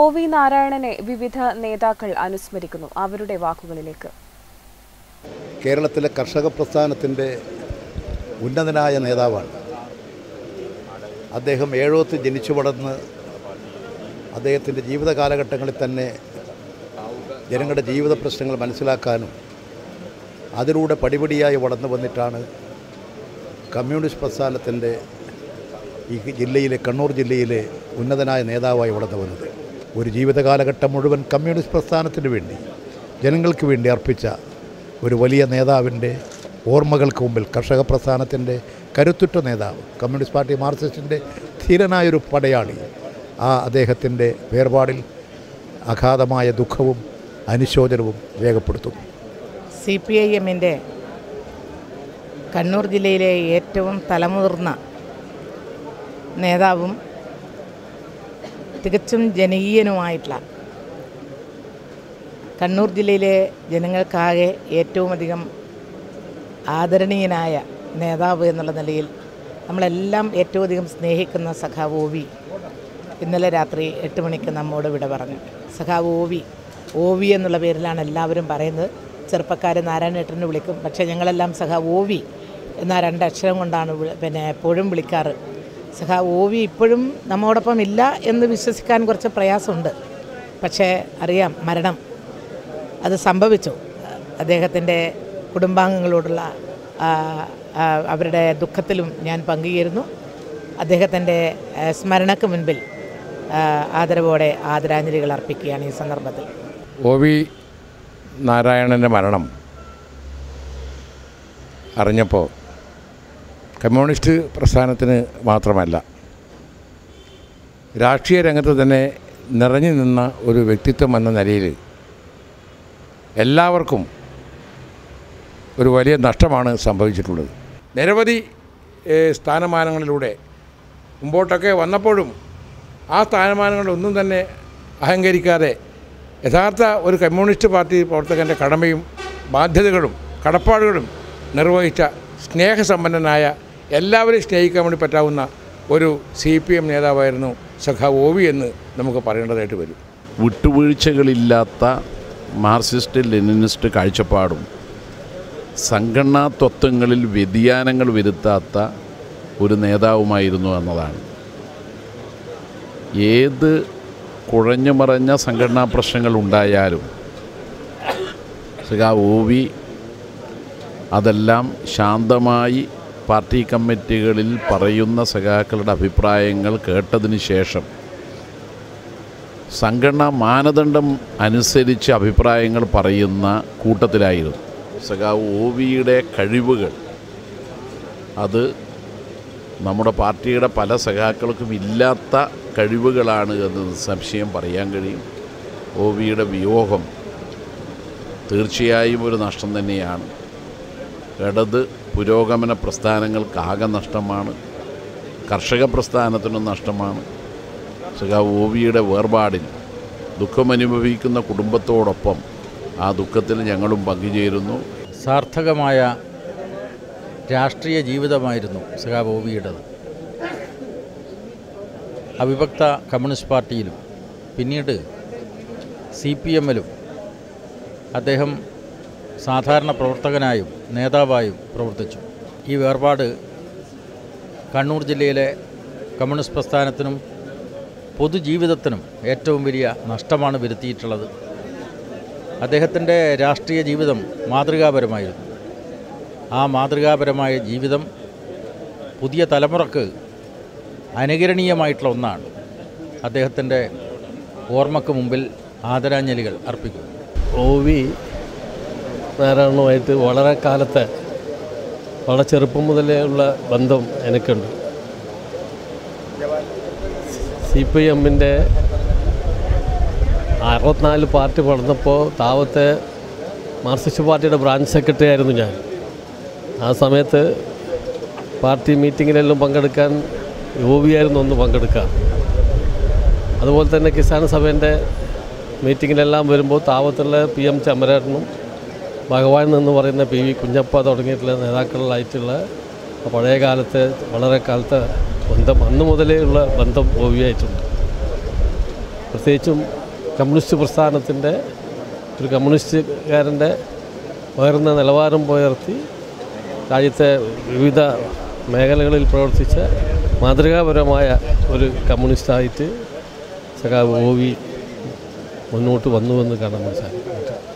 O V നാരായണനെ വിവിധ നേതാക്കൾ അനുസ്മരിക്കുന്നു. അവരുടെ വാക്കുകളിലേക്ക്. കേരളത്തിലെ കർഷക പ്രസ്ഥാനത്തിന്റെ ഉന്നതനായ നേതാവാണ്. അദ്ദേഹം ഏഴോത്ത് ജനിച്ചു വളർന്ന് അദ്ദേഹത്തിന്റെ ജീവിത കാലഘട്ടങ്ങളിൽ തന്നെ ജനങ്ങളുടെ ജീവിത പ്രശ്നങ്ങൾ മനസ്സിലാക്കാനും അതിലൂടെ പടിപടിയായി വളർന്നു വന്നിട്ടാണ് കമ്മ്യൂണിസ്റ്റ് പ്രസ്ഥാനത്തിന്റെ ഈ ജില്ലയിലെ കണ്ണൂർ ജില്ലയിലെ ഉന്നതനായ നേതാവായി വളർന്നു വന്നത്. ഒരു ജീവിതകാലഘട്ടം മുഴുവൻ കമ്മ്യൂണിസ്റ്റ് പ്രസ്ഥാനത്തിന് വേണ്ടി ജനങ്ങൾക്ക് വേണ്ടി അർപ്പിച്ച ഒരു വലിയ നേതാവിന്റെ ഓർമ്മകൾക്ക് മുമ്പിൽ കർഷക പ്രസ്ഥാനത്തിന്റെ കരുത്തുറ്റ നേതാവ് കമ്മ്യൂണിസ്റ്റ് പാർട്ടി മാർക്സിസ്റ്റിന്റെ ധീരനായൊരു പടയാളി ആ അദ്ദേഹത്തിന്റെ വേർപാടിൽ അഗാധമായ ദുഃഖവും അനുശോചനവും രേഖപ്പെടുത്തുന്നു. സി പി ഐ എമ്മിന്റെ കണ്ണൂർ ജില്ലയിലെ ഏറ്റവും തലമുതിർന്ന നേതാവും തികച്ചും ജനകീയനുമായിട്ടുള്ള കണ്ണൂർ ജില്ലയിലെ ജനങ്ങൾക്കാകെ ഏറ്റവും അധികം ആദരണീയനായ നേതാവ് എന്നുള്ള നിലയിൽ നമ്മളെല്ലാം ഏറ്റവും അധികം സ്നേഹിക്കുന്ന സഖാവ് ഒ വി. ഇന്നലെ രാത്രി എട്ട് മണിക്ക് നമ്മോട് വിട പറഞ്ഞു. സഖാവ് ഒ വി ഒ വി എന്നുള്ള പേരിലാണ് എല്ലാവരും പറയുന്നത്. ചെറുപ്പക്കാർ നാരായണേട്ടനെ വിളിക്കും. പക്ഷേ ഞങ്ങളെല്ലാം സഖാവ് ഒ വി എന്ന രണ്ടക്ഷരം കൊണ്ടാണ് പിന്നെ എപ്പോഴും വിളിക്കാറ്. സഖാവ് ഒ വി ഇപ്പോഴും നമ്മോടൊപ്പം ഇല്ല എന്ന് വിശ്വസിക്കാൻ കുറച്ച് പ്രയാസമുണ്ട്. പക്ഷേ അറിയാം മരണം അത് സംഭവിച്ചു. അദ്ദേഹത്തിന്റെ കുടുംബാംഗങ്ങളോടുള്ള അവരുടെ ദുഃഖത്തിലും ഞാൻ പങ്കുചേരുന്നു. അദ്ദേഹത്തിന്റെ സ്മരണക്ക് മുൻപിൽ ആദരവോടെ ആദരാഞ്ജലികൾ അർപ്പിക്കുകയാണ് ഈ സന്ദർഭത്തിൽ. ഒ വി നാരായണന്റെ മരണം അറിഞ്ഞപ്പോൾ കമ്മ്യൂണിസ്റ്റ് പ്രസ്ഥാനത്തിന് മാത്രമല്ല രാഷ്ട്രീയ രംഗത്ത് തന്നെ നിറഞ്ഞു നിന്ന ഒരു വ്യക്തിത്വം എന്ന നിലയിൽ എല്ലാവർക്കും ഒരു വലിയ നഷ്ടമാണ് സംഭവിച്ചിട്ടുള്ളത്. നിരവധി സ്ഥാനമാനങ്ങളിലൂടെ മുമ്പോട്ടൊക്കെ വന്നപ്പോഴും ആ സ്ഥാനമാനങ്ങളൊന്നും തന്നെ അഹങ്കരിക്കാതെ യഥാർത്ഥ ഒരു കമ്മ്യൂണിസ്റ്റ് പാർട്ടി പ്രവർത്തകന്റെ കടമയും ബാധ്യതകളും കടപ്പാടുകളും നിർവഹിച്ച സ്നേഹസമ്പന്നനായ എല്ലാവരെയും സ്നേഹിക്കാൻ വേണ്ടി പറ്റാവുന്ന ഒരു സി പി എം നേതാവായിരുന്നു സഖാവ് ഒ വി എന്ന് നമുക്ക് പറയേണ്ടതായിട്ട് വരും. വിട്ടുവീഴ്ചകളില്ലാത്ത മാർക്സിസ്റ്റ് ലെനിനിസ്റ്റ് കാഴ്ചപ്പാടും സംഘടനാ തത്വങ്ങളിൽ വ്യതിയാനങ്ങൾ വരുത്താത്ത ഒരു നേതാവുമായിരുന്നു എന്നതാണ്. ഏത് കുഴഞ്ഞു മറഞ്ഞ സംഘടനാ പ്രശ്നങ്ങൾ ഉണ്ടായാലും സഖാവ് ഒ വി അതെല്ലാം ശാന്തമായി പാർട്ടി കമ്മിറ്റികളിൽ പറയുന്ന സഖാക്കളുടെ അഭിപ്രായങ്ങൾ കേട്ടതിന് ശേഷം സംഘടനാ മാനദണ്ഡം അനുസരിച്ച് അഭിപ്രായങ്ങൾ പറയുന്ന കൂട്ടത്തിലായിരുന്നു. സഖാവ് ഒ വിയുടെ കഴിവുകൾ അത് നമ്മുടെ പാർട്ടിയുടെ പല സഖാക്കൾക്കും ഇല്ലാത്ത കഴിവുകളാണ് എന്ന് സംശയം പറയാൻ കഴിയും. ഒ വിയുടെ വിയോഗം തീർച്ചയായും ഒരു നഷ്ടം തന്നെയാണ്. ഇടത് പുരോഗമന പ്രസ്ഥാനങ്ങൾക്കാകെ നഷ്ടമാണ്. കർഷക പ്രസ്ഥാനത്തിനും നഷ്ടമാണ്. സഖാവ് ഒ വിയുടെ വേർപാടിൽ ദുഃഖമനുഭവിക്കുന്ന കുടുംബത്തോടൊപ്പം ആ ദുഃഖത്തിൽ ഞങ്ങളും പങ്കുചേരുന്നു. സാർത്ഥകമായ രാഷ്ട്രീയ ജീവിതമായിരുന്നു സഖാവ് വിയുടേത്. അവിഭക്ത കമ്മ്യൂണിസ്റ്റ് പാർട്ടിയിലും പിന്നീട് സി പി എമ്മിലും അദ്ദേഹം സാധാരണ പ്രവർത്തകനായും നേതാവായും പ്രവർത്തിച്ചു. ഈ വേർപാട് കണ്ണൂർ ജില്ലയിലെ കമ്മ്യൂണിസ്റ്റ് പ്രസ്ഥാനത്തിനും പൊതുജീവിതത്തിനും ഏറ്റവും വലിയ നഷ്ടമാണ് വരുത്തിയിട്ടുള്ളത്. അദ്ദേഹത്തിന്റെ രാഷ്ട്രീയ ജീവിതം മാതൃകാപരമായിരുന്നു. ആ മാതൃകാപരമായ ജീവിതം പുതിയ തലമുറയ്ക്ക് അനുകരണീയമായിട്ടുള്ള ഒന്നാണ്. അദ്ദേഹത്തിന്റെ ഓർമ്മക്ക് മുമ്പിൽ ആദരാഞ്ജലികൾ അർപ്പിക്കുന്നു. ഒ വി നാരായണനുമായിട്ട് വളരെ കാലത്തെ വളരെ ചെറുപ്പം മുതലേ ഉള്ള ബന്ധം എനിക്കുണ്ട്. സി പി എമ്മിന്റെ അറുപത്തിനാല് പാർട്ടി വളർന്നപ്പോൾ താവത്തെ മാർക്സിസ്റ്റ് പാർട്ടിയുടെ ബ്രാഞ്ച് സെക്രട്ടറി ആയിരുന്നു ഞാൻ. ആ സമയത്ത് പാർട്ടി മീറ്റിങ്ങിലെല്ലാം പങ്കെടുക്കാൻ യോബിയായിരുന്നു ഒന്ന് പങ്കെടുക്കുക. അതുപോലെ തന്നെ കിസാൻ സഭേന്റെ മീറ്റിങ്ങിലെല്ലാം വരുമ്പോൾ താവത്തുള്ള പി എം ചമരേട്ടനും ഭഗവാൻ എന്ന് പറയുന്ന പി വി കുഞ്ഞപ്പ തുടങ്ങിയിട്ടുള്ള നേതാക്കളിലായിട്ടുള്ള പഴയ കാലത്ത് വളരെ കാലത്തെ ബന്ധം അന്ന് മുതലേ ഉള്ള ബന്ധം ഓവിയായിട്ടുണ്ട്. പ്രത്യേകിച്ചും കമ്മ്യൂണിസ്റ്റ് പ്രസ്ഥാനത്തിന്റെ ഒരു കമ്മ്യൂണിസ്റ്റുകാരന്റെ ഉയർന്ന നിലവാരം ഉയർത്തി രാജ്യത്തെ വിവിധ മേഖലകളിൽ പ്രവർത്തിച്ച മാതൃകാപരമായ ഒരു കമ്മ്യൂണിസ്റ്റായിട്ട് സഖാവ് ഓവി മുന്നോട്ട് വന്നുവെന്ന് കാണാൻ സാധിക്കും.